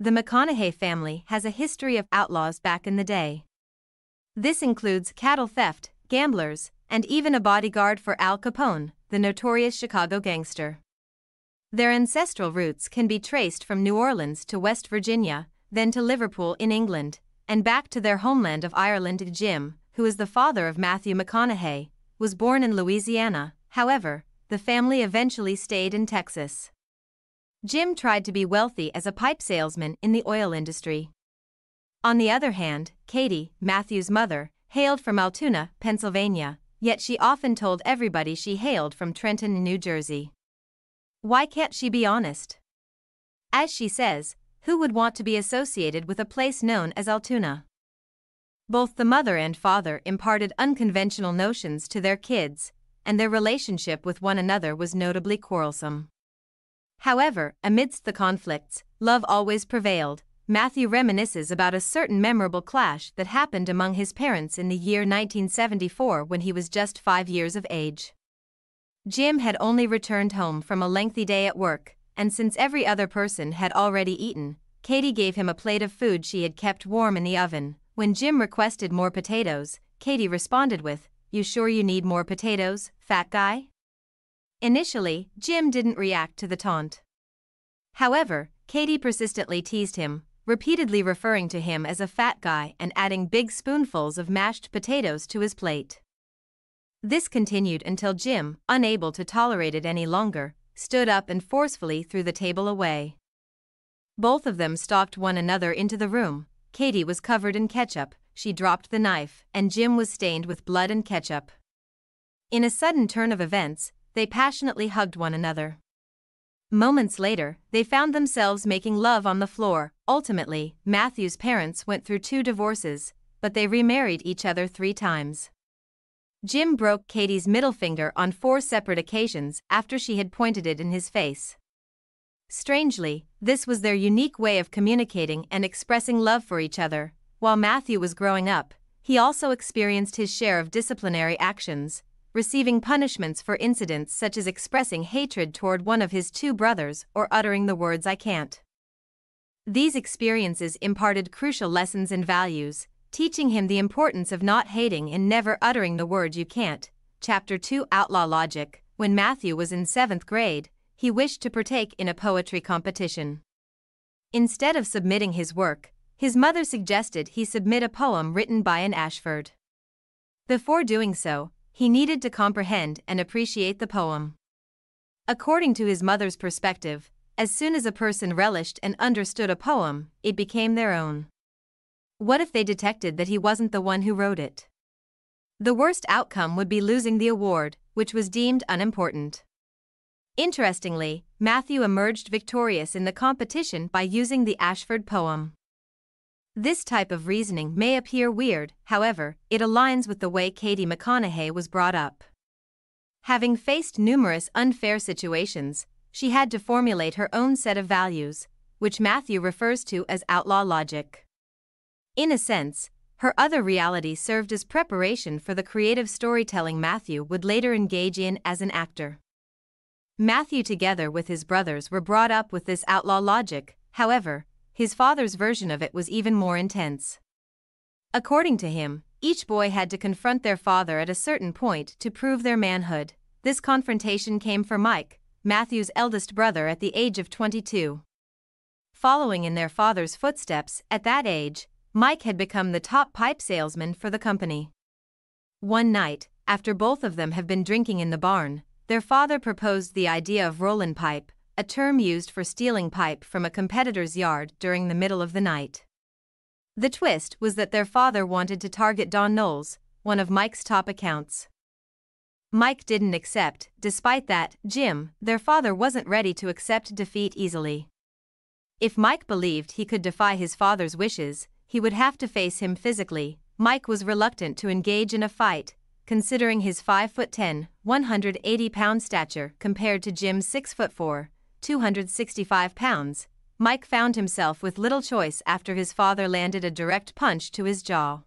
The McConaughey family has a history of outlaws back in the day. This includes cattle theft, gamblers, and even a bodyguard for Al Capone, the notorious Chicago gangster. Their ancestral roots can be traced from New Orleans to West Virginia, then to Liverpool in England, and back to their homeland of Ireland. Jim, who is the father of Matthew McConaughey, was born in Louisiana, however, the family eventually stayed in Texas. Jim tried to be wealthy as a pipe salesman in the oil industry. On the other hand, Katie, Matthew's mother, hailed from Altoona, Pennsylvania, yet she often told everybody she hailed from Trenton, New Jersey. Why can't she be honest? As she says, who would want to be associated with a place known as Altoona? Both the mother and father imparted unconventional notions to their kids, and their relationship with one another was notably quarrelsome. However, amidst the conflicts, love always prevailed. Matthew reminisces about a certain memorable clash that happened among his parents in the year 1974 when he was just five years of age. Jim had only returned home from a lengthy day at work, and since every other person had already eaten, Katie gave him a plate of food she had kept warm in the oven. When Jim requested more potatoes, Katie responded with, You sure you need more potatoes, fat guy? Initially, Jim didn't react to the taunt. However, Katie persistently teased him, repeatedly referring to him as a fat guy and adding big spoonfuls of mashed potatoes to his plate. This continued until Jim, unable to tolerate it any longer, stood up and forcefully threw the table away. Both of them stalked one another into the room. Katie was covered in ketchup, she dropped the knife, and Jim was stained with blood and ketchup. In a sudden turn of events, they passionately hugged one another. Moments later, they found themselves making love on the floor. Ultimately, Matthew's parents went through two divorces, but they remarried each other three times. Jim broke Katie's middle finger on four separate occasions after she had pointed it in his face. Strangely, this was their unique way of communicating and expressing love for each other. While Matthew was growing up, he also experienced his share of disciplinary actions, receiving punishments for incidents such as expressing hatred toward one of his two brothers or uttering the words I can't. These experiences imparted crucial lessons and values, teaching him the importance of not hating and never uttering the word you can't. Chapter 2 Outlaw Logic When Matthew was in seventh grade, he wished to partake in a poetry competition. Instead of submitting his work, his mother suggested he submit a poem written by an Ashford. Before doing so, he needed to comprehend and appreciate the poem. According to his mother's perspective, as soon as a person relished and understood a poem, it became their own. What if they detected that he wasn't the one who wrote it? The worst outcome would be losing the award, which was deemed unimportant. Interestingly, Matthew emerged victorious in the competition by using the Ashford poem. This type of reasoning may appear weird, however, it aligns with the way Katie McConaughey was brought up. Having faced numerous unfair situations, she had to formulate her own set of values, which Matthew refers to as outlaw logic. In a sense, her other reality served as preparation for the creative storytelling Matthew would later engage in as an actor. Matthew, together with his brothers, were brought up with this outlaw logic, however, his father's version of it was even more intense. According to him, each boy had to confront their father at a certain point to prove their manhood. This confrontation came for Mike, Matthew's eldest brother, at the age of 22. Following in their father's footsteps, at that age, Mike had become the top pipe salesman for the company. One night, after both of them have been drinking in the barn, their father proposed the idea of rollin' pipe, a term used for stealing pipe from a competitor's yard during the middle of the night. The twist was that their father wanted to target Don Knowles, one of Mike's top accounts. Mike didn't accept, despite that, Jim, their father wasn't ready to accept defeat easily. If Mike believed he could defy his father's wishes, he would have to face him physically. Mike was reluctant to engage in a fight, considering his 5 foot 10, 180 pound stature compared to Jim's 6 foot 4, 265 pounds, Mike found himself with little choice after his father landed a direct punch to his jaw.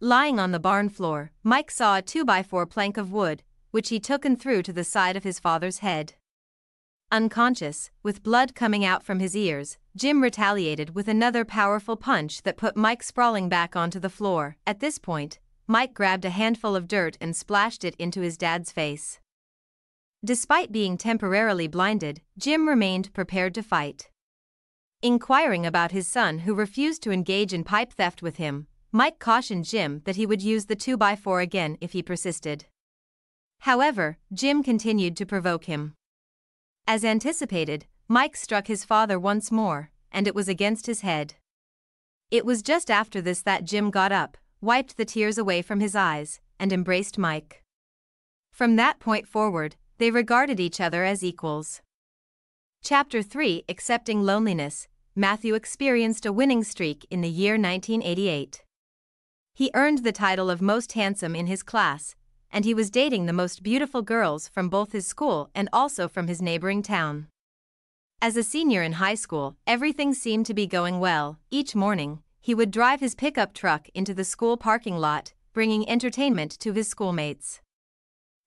Lying on the barn floor, Mike saw a 2x4 plank of wood, which he took and threw to the side of his father's head. Unconscious, with blood coming out from his ears, Jim retaliated with another powerful punch that put Mike sprawling back onto the floor. At this point, Mike grabbed a handful of dirt and splashed it into his dad's face. Despite being temporarily blinded, Jim remained prepared to fight. Inquiring about his son who refused to engage in pipe theft with him, Mike cautioned Jim that he would use the 2x4 again if he persisted. However, Jim continued to provoke him. As anticipated, Mike struck his father once more, and it was against his head. It was just after this that Jim got up, wiped the tears away from his eyes, and embraced Mike. From that point forward, they regarded each other as equals. Chapter 3 Accepting Loneliness Matthew experienced a winning streak in the year 1988. He earned the title of most handsome in his class, and he was dating the most beautiful girls from both his school and also from his neighboring town. As a senior in high school, everything seemed to be going well. Each morning, he would drive his pickup truck into the school parking lot, bringing entertainment to his schoolmates.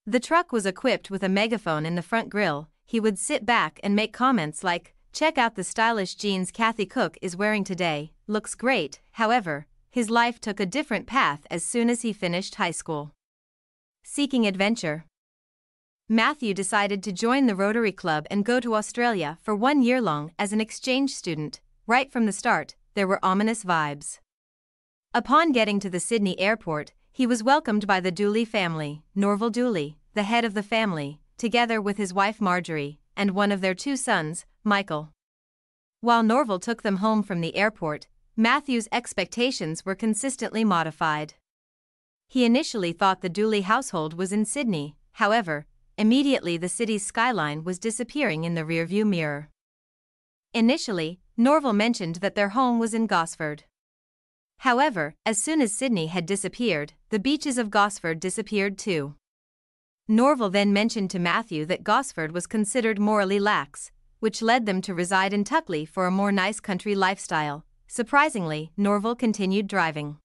The truck was equipped with a megaphone in the front grille. He would sit back and make comments like, Check out the stylish jeans Kathy Cook is wearing today, looks great. However, his life took a different path as soon as he finished high school. Seeking adventure. Matthew decided to join the Rotary Club and go to Australia for one year long as an exchange student. Right from the start, there were ominous vibes. Upon getting to the Sydney airport, he was welcomed by the Dooley family, Norval Dooley, the head of the family, together with his wife Marjorie, and one of their two sons, Michael. While Norval took them home from the airport, Matthew's expectations were consistently modified. He initially thought the Dooley household was in Sydney, however, immediately the city's skyline was disappearing in the rearview mirror. Initially, Norval mentioned that their home was in Gosford. However, as soon as Sydney had disappeared, the beaches of Gosford disappeared too. Norval then mentioned to Matthew that Gosford was considered morally lax, which led them to reside in Toukley for a more nice country lifestyle. Surprisingly, Norval continued driving.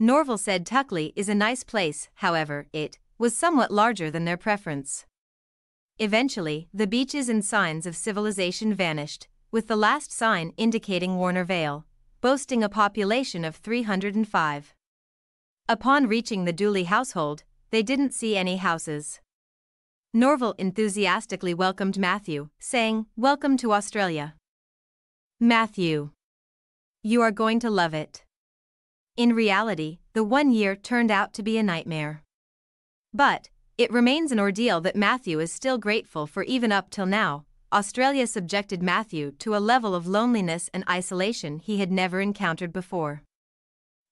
Norval said Toukley is a nice place, however, it was somewhat larger than their preference. Eventually, the beaches and signs of civilization vanished, with the last sign indicating Warnervale, boasting a population of 305. Upon reaching the Dooley household, they didn't see any houses. Norval enthusiastically welcomed Matthew, saying, Welcome to Australia. Matthew. You are going to love it. In reality, the one year turned out to be a nightmare. But, it remains an ordeal that Matthew is still grateful for even up till now. Australia subjected Matthew to a level of loneliness and isolation he had never encountered before.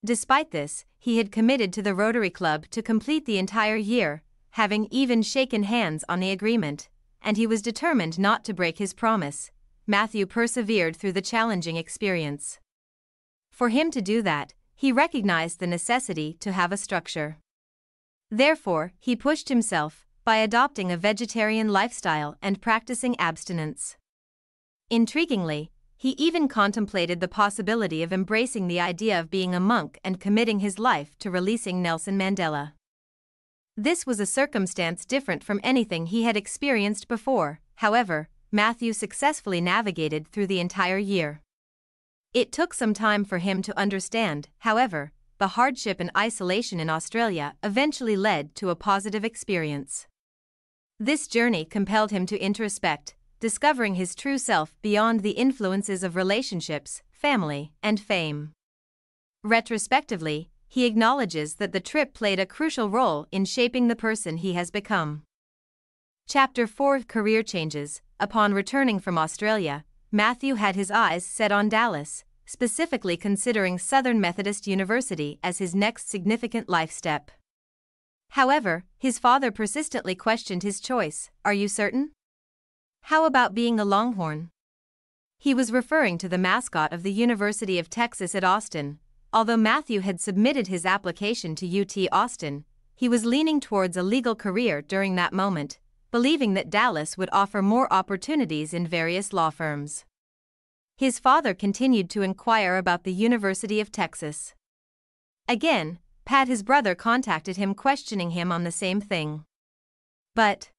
Despite this, he had committed to the Rotary Club to complete the entire year, having even shaken hands on the agreement, and he was determined not to break his promise. Matthew persevered through the challenging experience. For him to do that, he recognized the necessity to have a structure. Therefore, he pushed himself by adopting a vegetarian lifestyle and practicing abstinence. Intriguingly, he even contemplated the possibility of embracing the idea of being a monk and committing his life to releasing Nelson Mandela. This was a circumstance different from anything he had experienced before, however, Matthew successfully navigated through the entire year. It took some time for him to understand, however, the hardship and isolation in Australia eventually led to a positive experience. This journey compelled him to introspect, discovering his true self beyond the influences of relationships, family, and fame. Retrospectively, he acknowledges that the trip played a crucial role in shaping the person he has become. Chapter 4 Career Changes Upon returning from Australia, Matthew had his eyes set on Dallas, specifically considering Southern Methodist University as his next significant life step. However, his father persistently questioned his choice Are you certain? How about being a Longhorn? He was referring to the mascot of the University of Texas at Austin, Although Matthew had submitted his application to UT Austin, he was leaning towards a legal career during that moment, believing that Dallas would offer more opportunities in various law firms. His father continued to inquire about the University of Texas. Again, Pat, his brother, contacted him questioning him on the same thing. But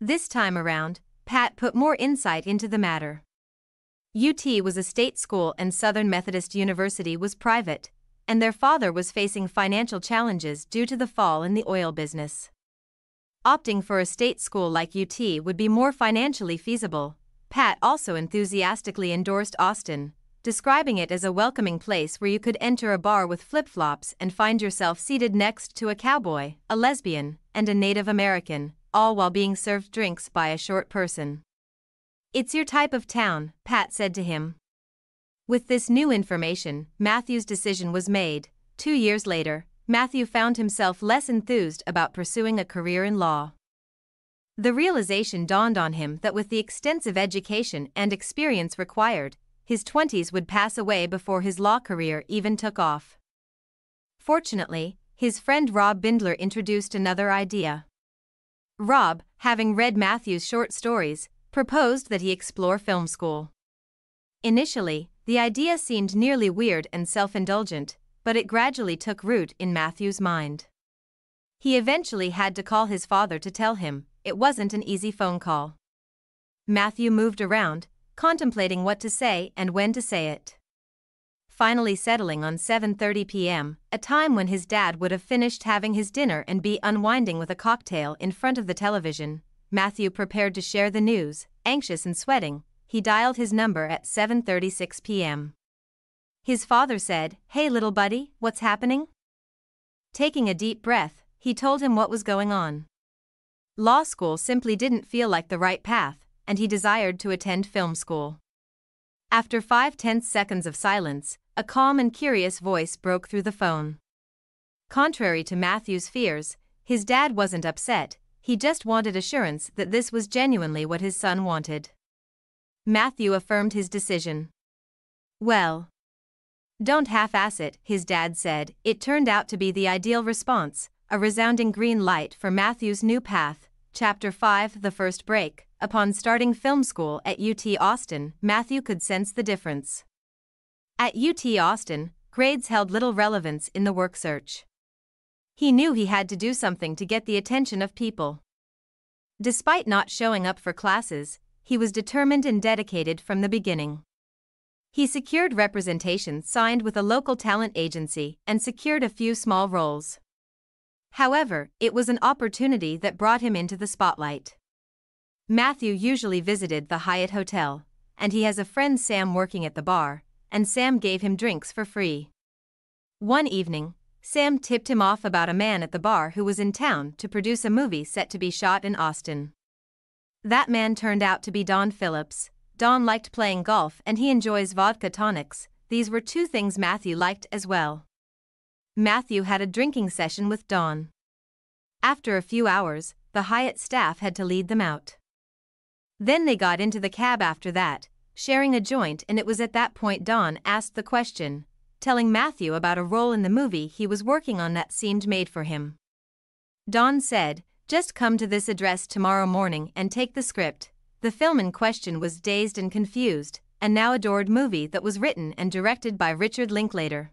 this time around, Pat put more insight into the matter. UT was a state school and Southern Methodist University was private, and their father was facing financial challenges due to the fall in the oil business. Opting for a state school like UT would be more financially feasible. Pat also enthusiastically endorsed Austin, describing it as a welcoming place where you could enter a bar with flip flops and find yourself seated next to a cowboy, a lesbian, and a Native American, all while being served drinks by a short person. It's your type of town, Pat said to him. With this new information, Matthew's decision was made. Two years later, Matthew found himself less enthused about pursuing a career in law. The realization dawned on him that with the extensive education and experience required, his 20s would pass away before his law career even took off. Fortunately, his friend Rob Bindler introduced another idea. Rob, having read Matthew's short stories, proposed that he explore film school. Initially, the idea seemed nearly weird and self indulgent, but it gradually took root in Matthew's mind. He eventually had to call his father to tell him it wasn't an easy phone call. Matthew moved around, contemplating what to say and when to say it. Finally settling on 7:30 p.m., a time when his dad would have finished having his dinner and be unwinding with a cocktail in front of the television, Matthew prepared to share the news, anxious and sweating. He dialed his number at 7:36 p.m. His father said, Hey little buddy, what's happening? Taking a deep breath, he told him what was going on. Law school simply didn't feel like the right path, and he desired to attend film school. After five tense seconds of silence, a calm and curious voice broke through the phone. Contrary to Matthew's fears, his dad wasn't upset, he just wanted assurance that this was genuinely what his son wanted. Matthew affirmed his decision. Well, don't half ass it, his dad said. It turned out to be the ideal response, a resounding green light for Matthew's new path. Chapter 5 The First Break. Upon starting film school at UT Austin, Matthew could sense the difference. At UT Austin, grades held little relevance in the work search. He knew he had to do something to get the attention of people. Despite not showing up for classes, he was determined and dedicated from the beginning. He secured representation signed with a local talent agency and secured a few small roles. However, it was an opportunity that brought him into the spotlight. Matthew usually visited the Hyatt Hotel, and he has a friend Sam working at the bar, and Sam gave him drinks for free. One evening, Sam tipped him off about a man at the bar who was in town to produce a movie set to be shot in Austin. That man turned out to be Don Phillips, Don liked playing golf and he enjoys vodka tonics, these were two things Matthew liked as well. Matthew had a drinking session with Don. After a few hours, the Hyatt staff had to lead them out. Then they got into the cab after that, sharing a joint, and it was at that point Don asked the question, telling Matthew about a role in the movie he was working on that seemed made for him. Don said, Just come to this address tomorrow morning and take the script, the film in question was Dazed and Confused, a now adored movie that was written and directed by Richard Linklater.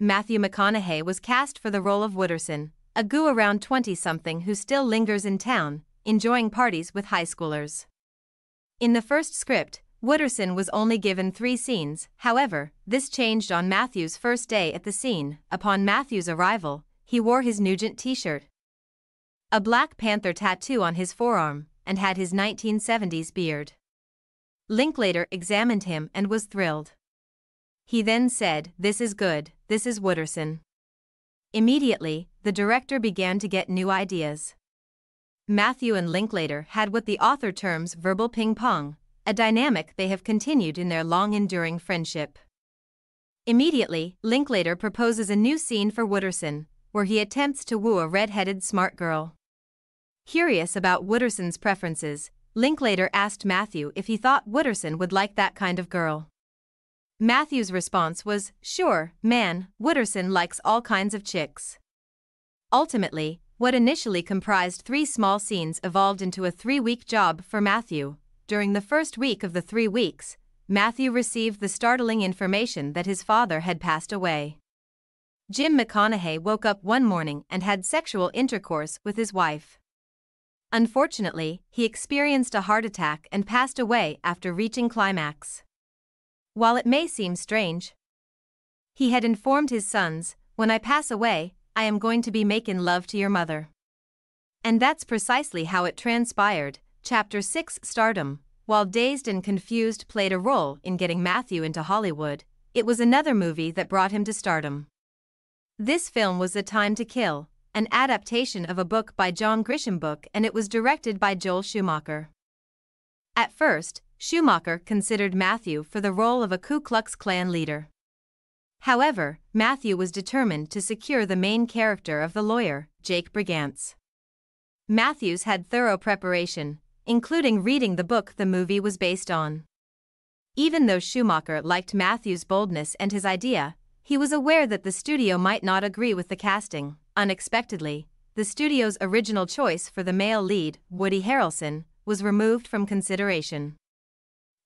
Matthew McConaughey was cast for the role of Wooderson, a goo around 20 something who still lingers in town, enjoying parties with high schoolers. In the first script, Wooderson was only given three scenes, however, this changed on Matthew's first day at the scene. Upon Matthew's arrival, he wore his Nugent t shirt, a Black Panther tattoo on his forearm, and had his 1970s beard. Linklater examined him and was thrilled. He then said, This is good, this is Wooderson. Immediately, the director began to get new ideas. Matthew and Linklater had what the author terms verbal ping pong, a dynamic they have continued in their long enduring friendship. Immediately, Linklater proposes a new scene for Wooderson, where he attempts to woo a red headed smart girl. Curious about Wooderson's preferences, Linklater asked Matthew if he thought Wooderson would like that kind of girl. Matthew's response was, Sure, man, Wooderson likes all kinds of chicks. Ultimately, what initially comprised three small scenes evolved into a three week job for Matthew. During the first week of the three weeks, Matthew received the startling information that his father had passed away. Jim McConaughey woke up one morning and had sexual intercourse with his wife. Unfortunately, he experienced a heart attack and passed away after reaching climax. While it may seem strange, he had informed his sons, When I pass away, I am going to be making love to your mother. And that's precisely how it transpired. Chapter 6 Stardom. While Dazed and Confused played a role in getting Matthew into Hollywood, it was another movie that brought him to stardom. This film was The Time to Kill, an adaptation of a book by John Grisham book and it was directed by Joel Schumacher. At first, Schumacher considered Matthew for the role of a Ku Klux Klan leader. However, Matthew was determined to secure the main character of the lawyer, Jake Brigance. Matthews had thorough preparation, including reading the book the movie was based on. Even though Schumacher liked Matthews' boldness and his idea, he was aware that the studio might not agree with the casting. Unexpectedly, the studio's original choice for the male lead, Woody Harrelson, was removed from consideration.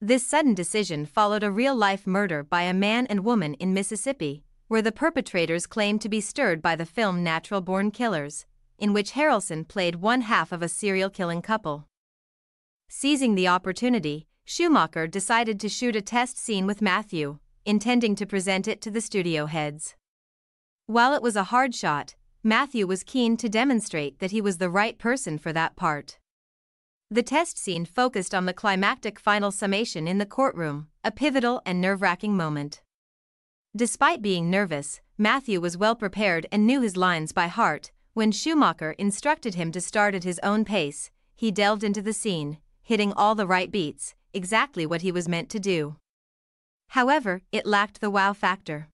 This sudden decision followed a real life murder by a man and woman in Mississippi, where the perpetrators claimed to be stirred by the film Natural Born Killers, in which Harrelson played one half of a serial killing couple. Seizing the opportunity, Schumacher decided to shoot a test scene with Matthew, intending to present it to the studio heads. While it was a hard shot, Matthew was keen to demonstrate that he was the right person for that part. The test scene focused on the climactic final summation in the courtroom, a pivotal and nerve wracking moment. Despite being nervous, Matthew was well prepared and knew his lines by heart, when Schumacher instructed him to start at his own pace, he delved into the scene, hitting all the right beats, exactly what he was meant to do. However, it lacked the wow factor.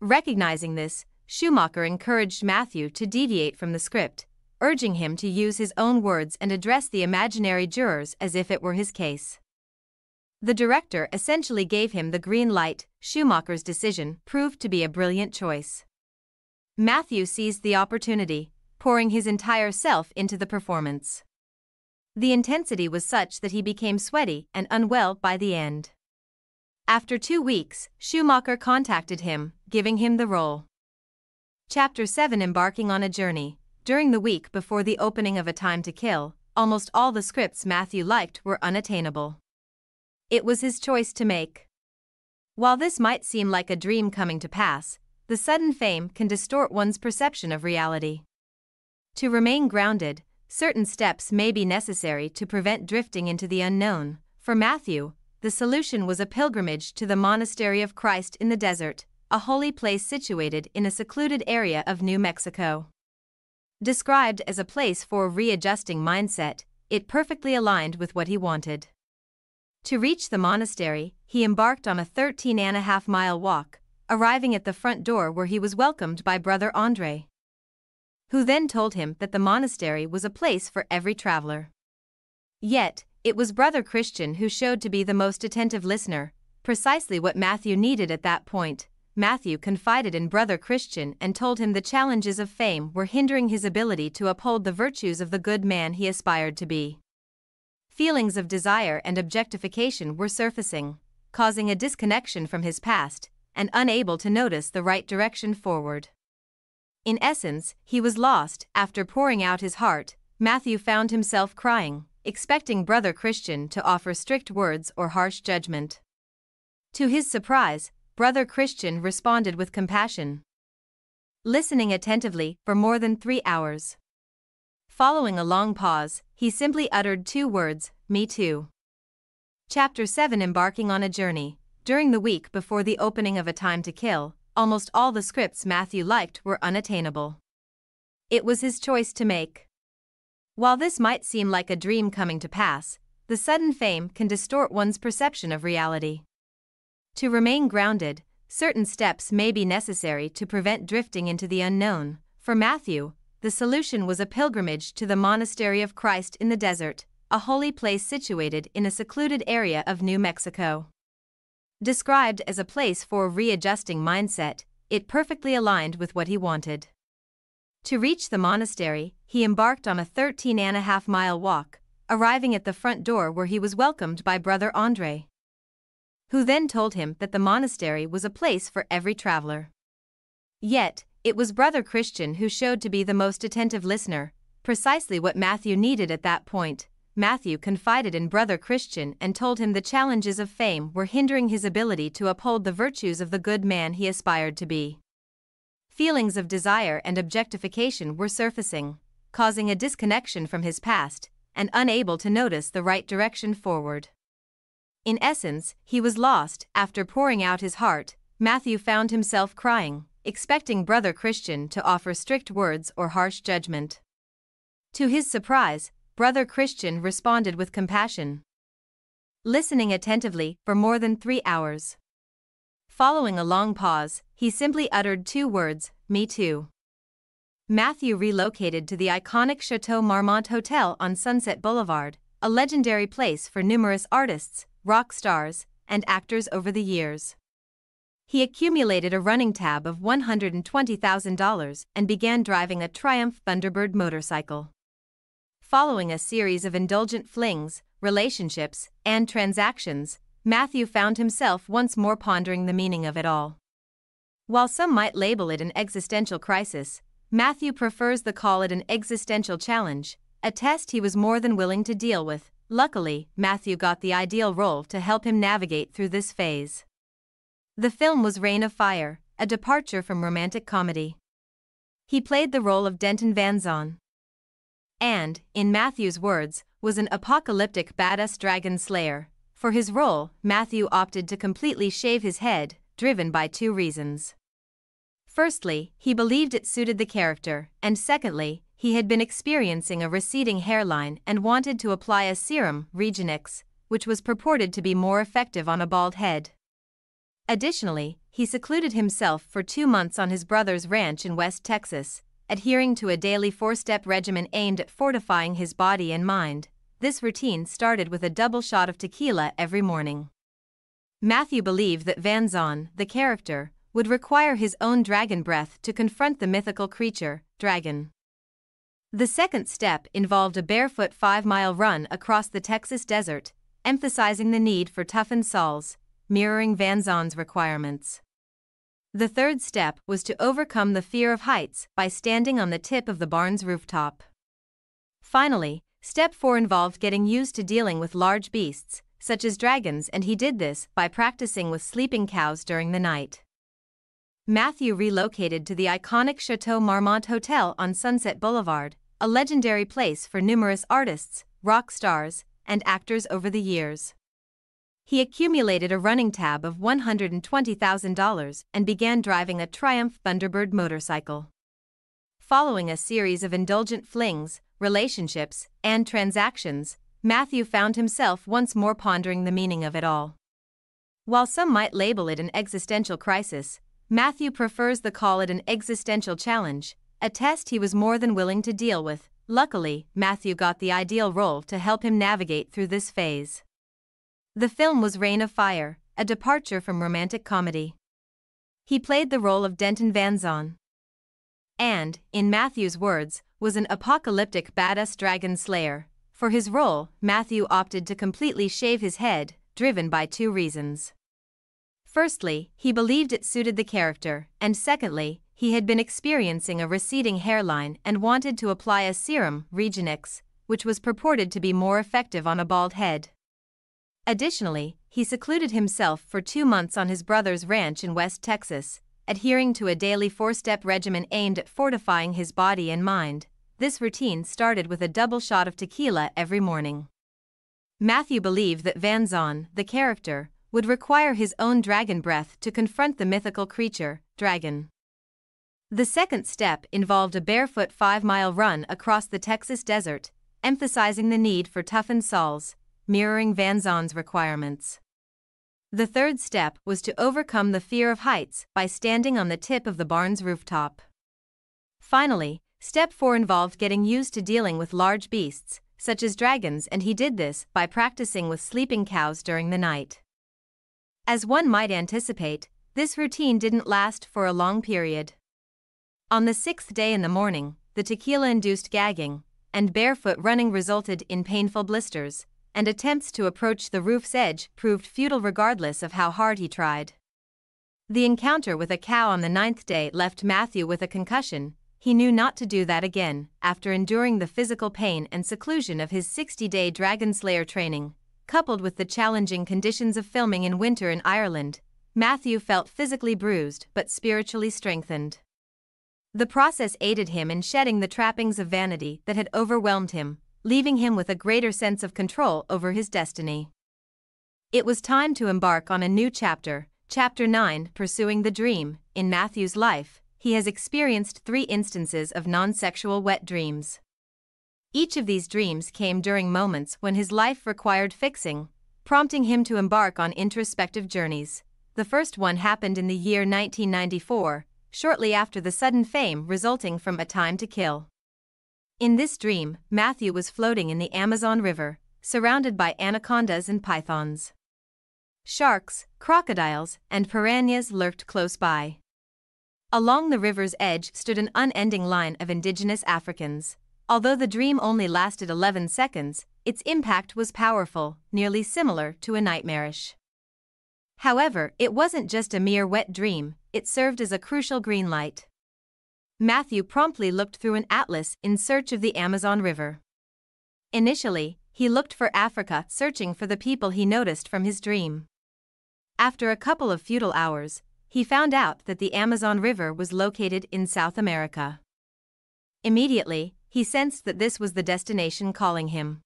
Recognizing this, Schumacher encouraged Matthew to deviate from the script, urging him to use his own words and address the imaginary jurors as if it were his case. The director essentially gave him the green light, Schumacher's decision proved to be a brilliant choice. Matthew seized the opportunity, pouring his entire self into the performance. The intensity was such that he became sweaty and unwell by the end. After two weeks, Schumacher contacted him, giving him the role. Chapter 7 Embarking on a Journey During the week before the opening of A Time to Kill, almost all the scripts Matthew liked were unattainable. It was his choice to make. While this might seem like a dream coming to pass, the sudden fame can distort one's perception of reality. To remain grounded, certain steps may be necessary to prevent drifting into the unknown. For Matthew, the solution was a pilgrimage to the Monastery of Christ in the desert, a holy place situated in a secluded area of New Mexico. Described as a place for readjusting mindset, it perfectly aligned with what he wanted. To reach the monastery, he embarked on a 13 and a half mile walk, arriving at the front door where he was welcomed by Brother Andre, who then told him that the monastery was a place for every traveler. Yet, it was Brother Christian who showed to be the most attentive listener, precisely what Matthew needed at that point. Matthew confided in Brother Christian and told him the challenges of fame were hindering his ability to uphold the virtues of the good man he aspired to be. Feelings of desire and objectification were surfacing, causing a disconnection from his past, and unable to notice the right direction forward. In essence, he was lost. After pouring out his heart, Matthew found himself crying, expecting Brother Christian to offer strict words or harsh judgment. To his surprise, Brother Christian responded with compassion. Listening attentively for more than three hours. Following a long pause, he simply uttered two words Me too. Chapter 7 Embarking on a Journey during the week before the opening of A Time to Kill, almost all the scripts Matthew liked were unattainable. It was his choice to make. While this might seem like a dream coming to pass, the sudden fame can distort one's perception of reality. To remain grounded, certain steps may be necessary to prevent drifting into the unknown. For Matthew, the solution was a pilgrimage to the Monastery of Christ in the desert, a holy place situated in a secluded area of New Mexico. Described as a place for readjusting mindset, it perfectly aligned with what he wanted. To reach the monastery, he embarked on a 13 and a half mile walk, arriving at the front door where he was welcomed by Brother Andre, who then told him that the monastery was a place for every traveler. Yet, it was Brother Christian who showed to be the most attentive listener, precisely what Matthew needed at that point. Matthew confided in brother Christian and told him the challenges of fame were hindering his ability to uphold the virtues of the good man he aspired to be. Feelings of desire and objectification were surfacing, causing a disconnection from his past, and unable to notice the right direction forward. In essence, he was lost. After pouring out his heart, Matthew found himself crying, expecting brother Christian to offer strict words or harsh judgment. To his surprise, brother Christian responded with compassion. Listening attentively for more than three hours. Following a long pause, he simply uttered two words, Me too. Matthew relocated to the iconic Chateau Marmont Hotel on Sunset Boulevard, a legendary place for numerous artists, rock stars, and actors over the years. He accumulated a running tab of $120,000 and began driving a Triumph Thunderbird motorcycle. Following a series of indulgent flings, relationships, and transactions, Matthew found himself once more pondering the meaning of it all. While some might label it an existential crisis, Matthew prefers the call it an existential challenge, a test he was more than willing to deal with. Luckily, Matthew got the ideal role to help him navigate through this phase. The film was Reign of Fire, a departure from romantic comedy. He played the role of Denton Van Zan. And, in Matthew's words, was an apocalyptic badass dragon slayer, for his role, Matthew opted to completely shave his head, driven by two reasons. Firstly, he believed it suited the character, and secondly, he had been experiencing a receding hairline and wanted to apply a serum, Regenix, which was purported to be more effective on a bald head. Additionally, he secluded himself for two months on his brother's ranch in West Texas, adhering to a daily four step regimen aimed at fortifying his body and mind, this routine started with a double shot of tequila every morning. Matthew believed that Van Zan, the character, would require his own dragon breath to confront the mythical creature, Dragon. The second step involved a barefoot five mile run across the Texas desert, emphasizing the need for toughened soles, mirroring Van Zan's requirements. The third step was to overcome the fear of heights by standing on the tip of the barn's rooftop. Finally, Step 4 involved getting used to dealing with large beasts, such as dragons, and he did this by practicing with sleeping cows during the night. Matthew relocated to the iconic Chateau Marmont Hotel on Sunset Boulevard, a legendary place for numerous artists, rock stars, and actors over the years. He accumulated a running tab of $120,000 and began driving a Triumph Thunderbird motorcycle. Following a series of indulgent flings, relationships, and transactions, Matthew found himself once more pondering the meaning of it all. While some might label it an existential crisis, Matthew prefers to call it an existential challenge, a test he was more than willing to deal with. Luckily, Matthew got the ideal role to help him navigate through this phase. The film was Reign of Fire, a departure from romantic comedy. He played the role of Denton Van Zan. And, in Matthew's words, was an apocalyptic badass dragon slayer. For his role, Matthew opted to completely shave his head, driven by two reasons. Firstly, he believed it suited the character, and secondly, he had been experiencing a receding hairline and wanted to apply a serum, Regenix, which was purported to be more effective on a bald head. Additionally, he secluded himself for two months on his brother's ranch in West Texas, adhering to a daily four step regimen aimed at fortifying his body and mind. This routine started with a double shot of tequila every morning. Matthew believed that Van Zan, the character, would require his own dragon breath to confront the mythical creature, Dragon. The second step involved a barefoot five mile run across the Texas desert, emphasizing the need for toughened soles, mirroring Van Zan's requirements. The third step was to overcome the fear of heights by standing on the tip of the barn's rooftop. Finally, step 4 involved getting used to dealing with large beasts, such as dragons, and he did this by practicing with sleeping cows during the night. As one might anticipate, this routine didn't last for a long period. On the sixth day in the morning, the tequila induced gagging, and barefoot running resulted in painful blisters, and attempts to approach the roof's edge proved futile regardless of how hard he tried. The encounter with a cow on the ninth day left Matthew with a concussion, he knew not to do that again after enduring the physical pain and seclusion of his 60 day Dragon Slayer training. Coupled with the challenging conditions of filming in winter in Ireland, Matthew felt physically bruised but spiritually strengthened. The process aided him in shedding the trappings of vanity that had overwhelmed him, leaving him with a greater sense of control over his destiny. It was time to embark on a new chapter, Chapter 9 Pursuing the Dream. In Matthew's life, he has experienced three instances of non sexual wet dreams. Each of these dreams came during moments when his life required fixing, prompting him to embark on introspective journeys. The first one happened in the year 1994, shortly after the sudden fame resulting from A Time to Kill. In this dream, Matthew was floating in the Amazon River, surrounded by anacondas and pythons. Sharks, crocodiles, and piranhas lurked close by. Along the river's edge stood an unending line of indigenous Africans. Although the dream only lasted 11 seconds, its impact was powerful, nearly similar to a nightmarish. However, it wasn't just a mere wet dream, it served as a crucial green light. Matthew promptly looked through an atlas in search of the Amazon River. Initially, he looked for Africa, searching for the people he noticed from his dream. After a couple of futile hours, he found out that the Amazon River was located in South America. Immediately, he sensed that this was the destination calling him.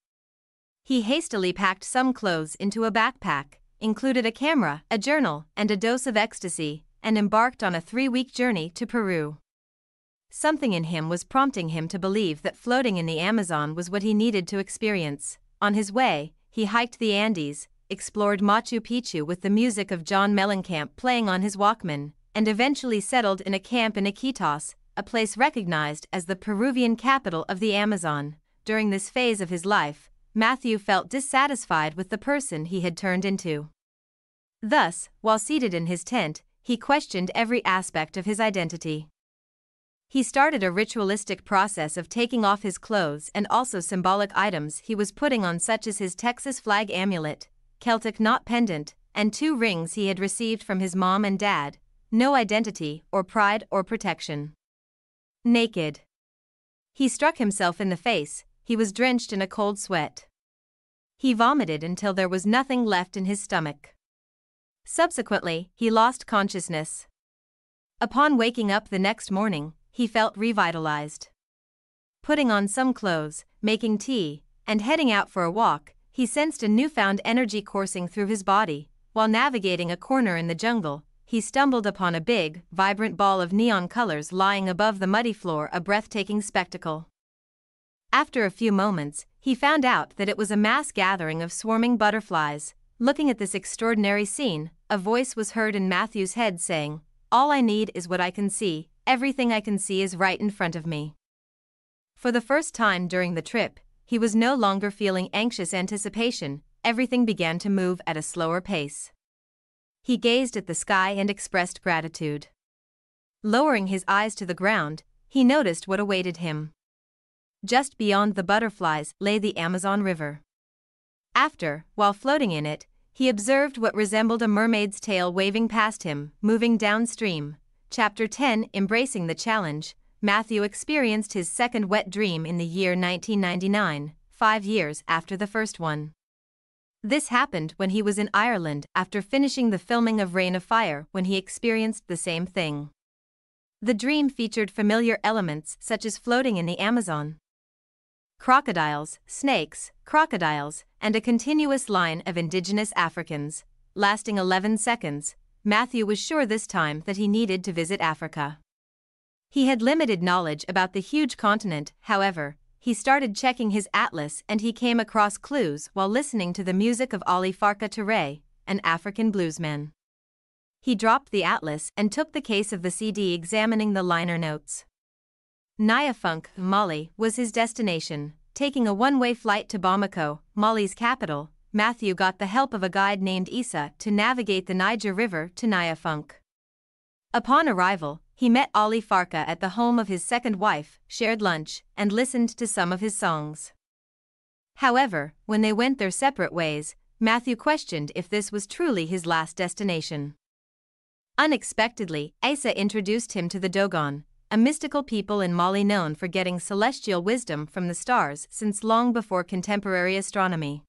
He hastily packed some clothes into a backpack, included a camera, a journal, and a dose of ecstasy, and embarked on a three week journey to Peru. Something in him was prompting him to believe that floating in the Amazon was what he needed to experience. On his way, he hiked the Andes, explored Machu Picchu with the music of John Mellencamp playing on his Walkman, and eventually settled in a camp in Iquitos, a place recognized as the Peruvian capital of the Amazon. During this phase of his life, Matthew felt dissatisfied with the person he had turned into. Thus, while seated in his tent, he questioned every aspect of his identity. He started a ritualistic process of taking off his clothes and also symbolic items he was putting on, such as his Texas flag amulet, Celtic knot pendant, and two rings he had received from his mom and dad, no identity or pride or protection. Naked. He struck himself in the face, he was drenched in a cold sweat. He vomited until there was nothing left in his stomach. Subsequently, he lost consciousness. Upon waking up the next morning, he felt revitalized. Putting on some clothes, making tea, and heading out for a walk, he sensed a newfound energy coursing through his body. While navigating a corner in the jungle, he stumbled upon a big, vibrant ball of neon colors lying above the muddy floor, a breathtaking spectacle. After a few moments, he found out that it was a mass gathering of swarming butterflies. Looking at this extraordinary scene, a voice was heard in Matthew's head saying, All I need is what I can see, everything I can see is right in front of me. For the first time during the trip, he was no longer feeling anxious anticipation, everything began to move at a slower pace. He gazed at the sky and expressed gratitude. Lowering his eyes to the ground, he noticed what awaited him. Just beyond the butterflies lay the Amazon River. After, while floating in it, he observed what resembled a mermaid's tail waving past him, moving downstream. Chapter 10 Embracing the Challenge Matthew experienced his second wet dream in the year 1999, five years after the first one. This happened when he was in Ireland after finishing the filming of Reign of Fire when he experienced the same thing. The dream featured familiar elements such as floating in the Amazon, crocodiles, snakes, crocodiles, and a continuous line of indigenous Africans, lasting 11 seconds. Matthew was sure this time that he needed to visit Africa. He had limited knowledge about the huge continent, however, he started checking his atlas and he came across clues while listening to the music of Ali Farka Touré, an African bluesman. He dropped the atlas and took the case of the CD examining the liner notes. Funk, Mali, was his destination. Taking a one-way flight to Bamako, Mali's capital, Matthew got the help of a guide named Issa to navigate the Niger River to Funk. Upon arrival, he met Ali Farka at the home of his second wife, shared lunch, and listened to some of his songs. However, when they went their separate ways, Matthew questioned if this was truly his last destination. Unexpectedly, Asa introduced him to the Dogon, a mystical people in Mali known for getting celestial wisdom from the stars since long before contemporary astronomy.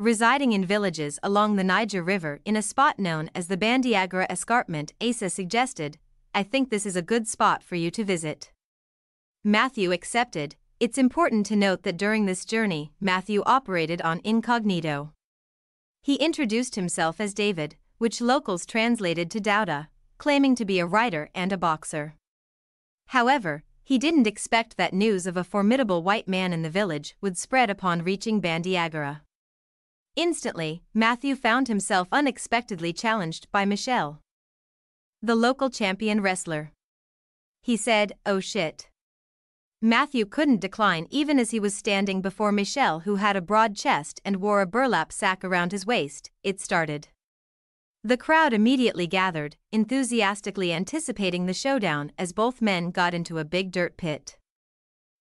Residing in villages along the Niger River in a spot known as the Bandiagara Escarpment, Asa suggested, I think this is a good spot for you to visit. Matthew accepted. It's important to note that during this journey, Matthew operated on incognito. He introduced himself as David, which locals translated to Dauda, claiming to be a writer and a boxer. However, he didn't expect that news of a formidable white man in the village would spread upon reaching Bandiagara. Instantly, Matthew found himself unexpectedly challenged by Michelle, the local champion wrestler. He said, Oh shit. Matthew couldn't decline even as he was standing before Michelle, who had a broad chest and wore a burlap sack around his waist. It started. The crowd immediately gathered, enthusiastically anticipating the showdown as both men got into a big dirt pit.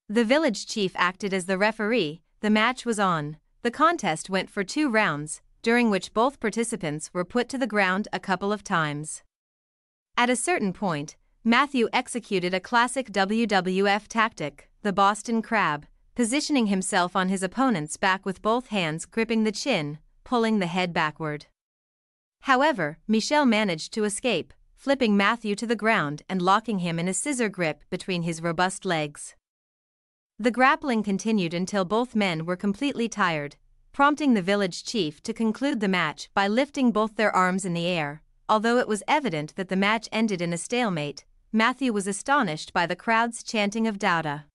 The village chief acted as the referee, the match was on. The contest went for two rounds, during which both participants were put to the ground a couple of times. At a certain point, Matthew executed a classic WWF tactic, the Boston Crab, positioning himself on his opponent's back with both hands gripping the chin, pulling the head backward. However, Michelle managed to escape, flipping Matthew to the ground and locking him in a scissor grip between his robust legs. The grappling continued until both men were completely tired, prompting the village chief to conclude the match by lifting both their arms in the air. Although it was evident that the match ended in a stalemate, Matthew was astonished by the crowd's chanting of Dauda.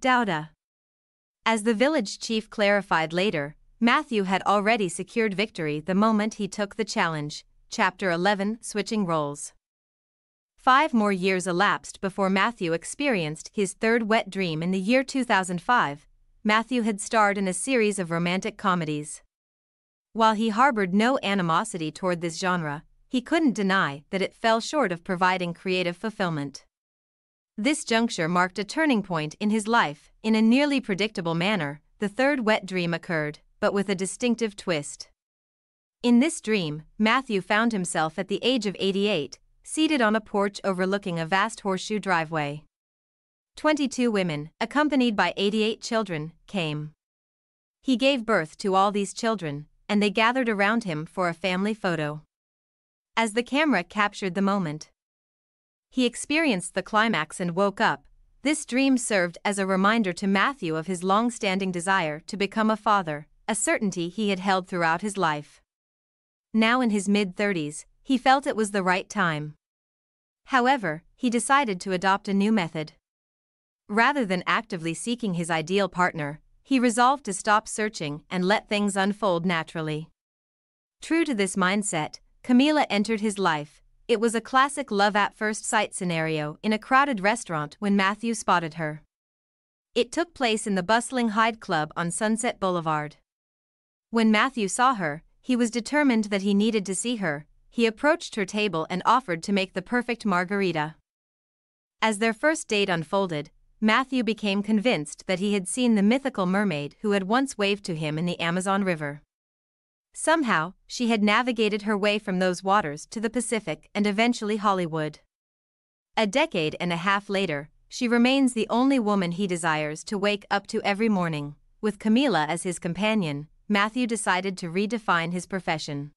Dauda. As the village chief clarified later, Matthew had already secured victory the moment he took the challenge. Chapter 11 Switching Roles. Five more years elapsed before Matthew experienced his third wet dream in the year 2005. Matthew had starred in a series of romantic comedies. While he harbored no animosity toward this genre, he couldn't deny that it fell short of providing creative fulfillment. This juncture marked a turning point in his life. In a nearly predictable manner, the third wet dream occurred, but with a distinctive twist. In this dream, Matthew found himself at the age of 88, seated on a porch overlooking a vast horseshoe driveway. 22 women, accompanied by 88 children, came. He gave birth to all these children, and they gathered around him for a family photo. As the camera captured the moment, he experienced the climax and woke up. This dream served as a reminder to Matthew of his long standing desire to become a father, a certainty he had held throughout his life. Now in his mid 30s, he felt it was the right time. However, he decided to adopt a new method. Rather than actively seeking his ideal partner, he resolved to stop searching and let things unfold naturally. True to this mindset, Camila entered his life. It was a classic love at first sight scenario in a crowded restaurant when Matthew spotted her. It took place in the bustling Hyde Club on Sunset Boulevard. When Matthew saw her, he was determined that he needed to see her, he approached her table and offered to make the perfect margarita. As their first date unfolded, Matthew became convinced that he had seen the mythical mermaid who had once waved to him in the Amazon River. Somehow, she had navigated her way from those waters to the Pacific and eventually Hollywood. A decade and a half later, she remains the only woman he desires to wake up to every morning. With Camila as his companion, Matthew decided to redefine his profession.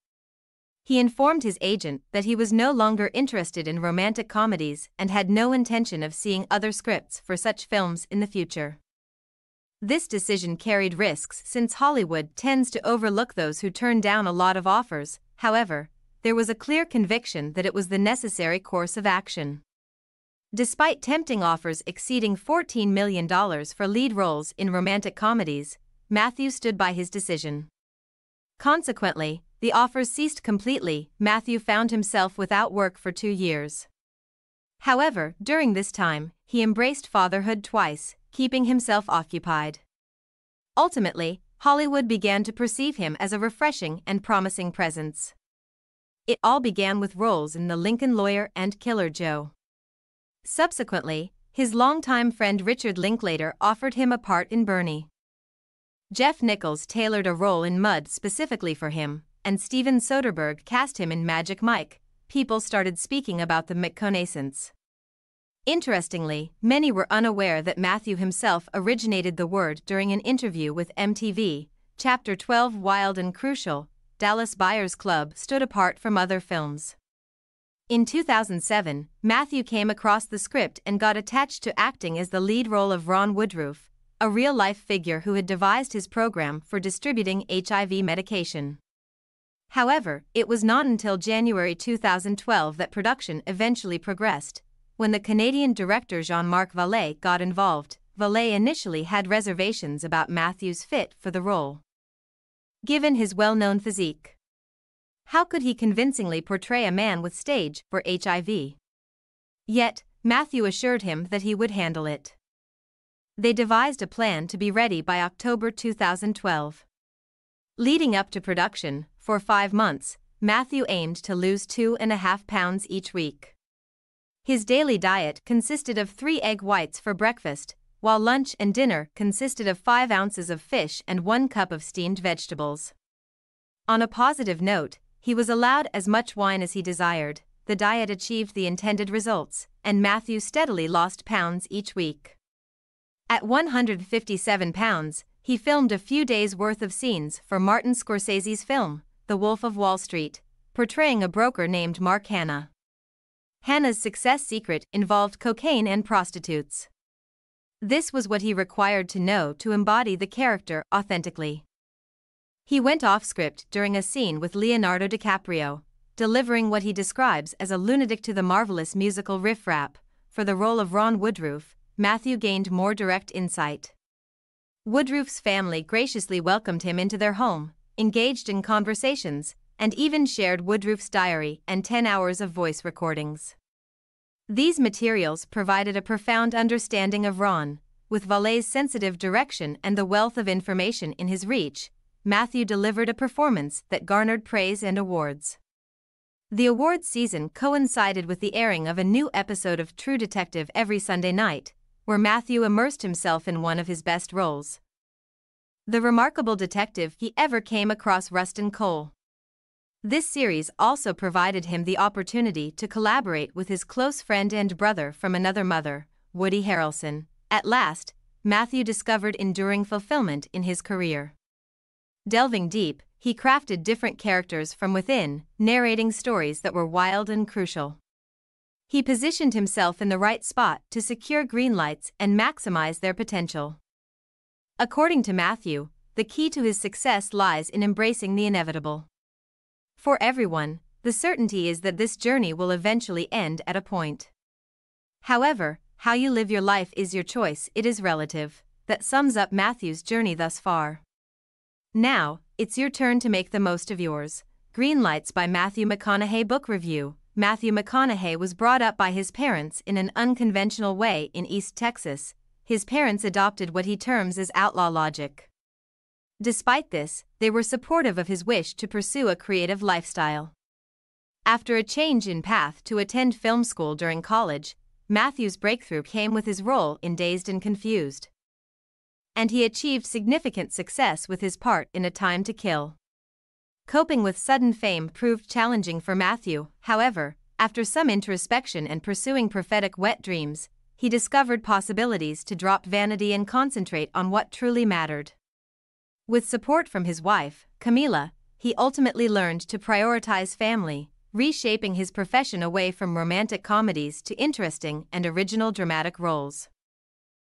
He informed his agent that he was no longer interested in romantic comedies and had no intention of seeing other scripts for such films in the future. This decision carried risks since Hollywood tends to overlook those who turn down a lot of offers, however, there was a clear conviction that it was the necessary course of action. Despite tempting offers exceeding $14 million for lead roles in romantic comedies, Matthew stood by his decision. Consequently, the offers ceased completely, Matthew found himself without work for two years. However, during this time, he embraced fatherhood twice, keeping himself occupied. Ultimately, Hollywood began to perceive him as a refreshing and promising presence. It all began with roles in The Lincoln Lawyer and Killer Joe. Subsequently, his longtime friend Richard Linklater offered him a part in Bernie. Jeff Nichols tailored a role in Mud specifically for him, and Steven Soderbergh cast him in Magic Mike, people started speaking about the McConaissance. Interestingly, many were unaware that Matthew himself originated the word during an interview with MTV. Chapter 12 Wild and Crucial Dallas Buyers Club stood apart from other films. In 2007, Matthew came across the script and got attached to acting as the lead role of Ron Woodroof, a real life figure who had devised his program for distributing HIV medication. However, it was not until January 2012 that production eventually progressed. When the Canadian director Jean Marc Vallée got involved, Vallée initially had reservations about Matthew's fit for the role. Given his well known physique, how could he convincingly portray a man with stage for HIV? Yet, Matthew assured him that he would handle it. They devised a plan to be ready by October 2012. Leading up to production, for five months, Matthew aimed to lose two and a half pounds each week. His daily diet consisted of three egg whites for breakfast, while lunch and dinner consisted of five ounces of fish and one cup of steamed vegetables. On a positive note, he was allowed as much wine as he desired, the diet achieved the intended results, and Matthew steadily lost pounds each week. At 157 pounds, he filmed a few days' worth of scenes for Martin Scorsese's film, The Wolf of Wall Street, portraying a broker named Mark Hanna. Hanna's success secret involved cocaine and prostitutes. This was what he required to know to embody the character authentically. He went off script during a scene with Leonardo DiCaprio, delivering what he describes as a lunatic to the marvelous musical riff rap. For the role of Ron Woodroof, Matthew gained more direct insight. Woodroof's family graciously welcomed him into their home, engaged in conversations, and even shared Woodroof's diary and 10 hours of voice recordings. These materials provided a profound understanding of Ron, with Vallée's sensitive direction and the wealth of information in his reach, Matthew delivered a performance that garnered praise and awards. The awards season coincided with the airing of a new episode of True Detective every Sunday night, where Matthew immersed himself in one of his best roles. The remarkable detective he ever came across Rustin Cohle. This series also provided him the opportunity to collaborate with his close friend and brother from another mother, Woody Harrelson. At last, Matthew discovered enduring fulfillment in his career. Delving deep, he crafted different characters from within, narrating stories that were wild and crucial. He positioned himself in the right spot to secure green lights and maximize their potential. According to Matthew, the key to his success lies in embracing the inevitable. For everyone, the certainty is that this journey will eventually end at a point. However, how you live your life is your choice, it is relative. That sums up Matthew's journey thus far. Now, it's your turn to make the most of yours. Greenlights by Matthew McConaughey Book Review Matthew McConaughey was brought up by his parents in an unconventional way in East Texas. His parents adopted what he terms as outlaw logic. Despite this, they were supportive of his wish to pursue a creative lifestyle. After a change in path to attend film school during college, Matthew's breakthrough came with his role in Dazed and Confused and he achieved significant success with his part in A Time to Kill. Coping with sudden fame proved challenging for Matthew, however, after some introspection and pursuing prophetic wet dreams, he discovered possibilities to drop vanity and concentrate on what truly mattered. With support from his wife, Camila, he ultimately learned to prioritize family, reshaping his profession away from romantic comedies to interesting and original dramatic roles.